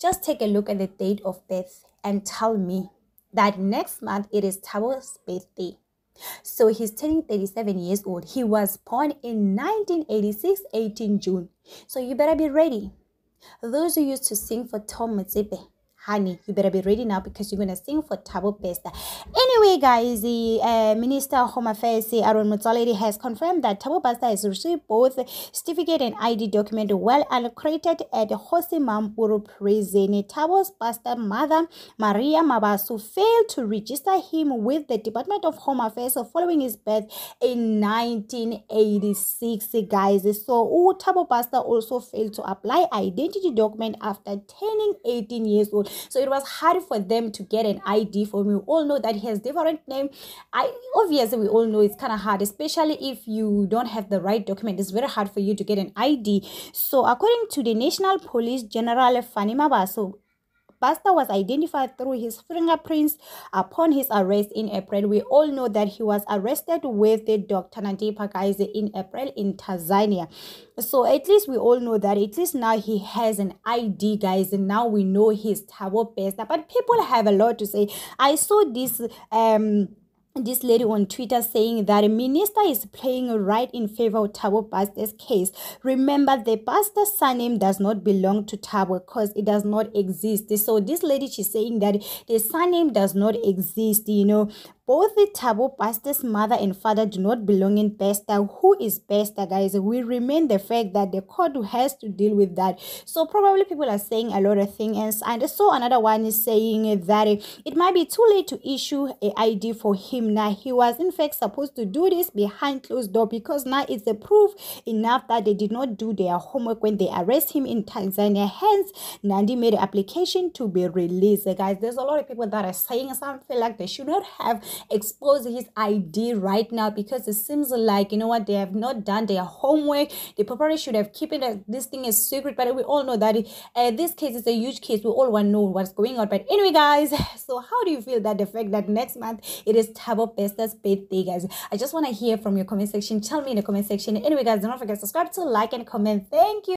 just take a look at the date of birth and tell me that next month it is Thabo's birthday. So he's turning 37 years old. He was born in 1986, 18 June. So you better be ready. Those who used to sing for Tom Motsepe, honey you better be ready now because you're gonna sing for Thabo Bester anyway guys the uh, minister of home affairs aaron motsoaledi has confirmed that Thabo Bester has received both certificate and id document well allocated at Kgosi Mampuru prison. Thabo's pastor mother maria mabasu failed to register him with the department of home affairs following his birth in 1986 guys. So Thabo Bester also failed to apply identity document after turning 18 years old so it was hard for them to get an id for me. We all know that he has different name. I obviously we all know it's kind of hard especially if you don't have the right document. It's very hard for you to get an id so according to the national police general fani mabaso Bester was identified through his fingerprints upon his arrest in April. We all know that he was arrested with the Dr. Nandipha Gaize in April in Tanzania. So at least we all know that at least now he has an ID, guys, and now we know he's Thabo Bester. But people have a lot to say. I saw this um this lady on Twitter saying that a minister is playing right in favor of Thabo Bester's case. Remember, the Bester's surname does not belong to Thabo because it does not exist. So this lady, she's saying that the surname does not exist, you know. Both the Thabo Bester's mother and father do not belong in Bester. Who is Bester, guys? We remain the fact that the court has to deal with that. So probably people are saying a lot of things. And so another one is saying that it might be too late to issue a ID for him now. He was in fact supposed to do this behind closed door because now it's a proof enough that they did not do their homework when they arrest him in Tanzania. Hence, Nandi made an application to be released. Guys, there's a lot of people that are saying something like they should not have expose his ID right now because it seems like, you know what, they have not done their homework. They probably should have kept it, this thing a secret, but we all know that uh, this case is a huge case. We all want to know what's going on. But anyway, guys, so how do you feel that the fact that next month it is Thabo Bester's birthday, guys? I just want to hear from your comment section. Tell me in the comment section. Anyway, guys, don't forget to subscribe to like and comment. Thank you.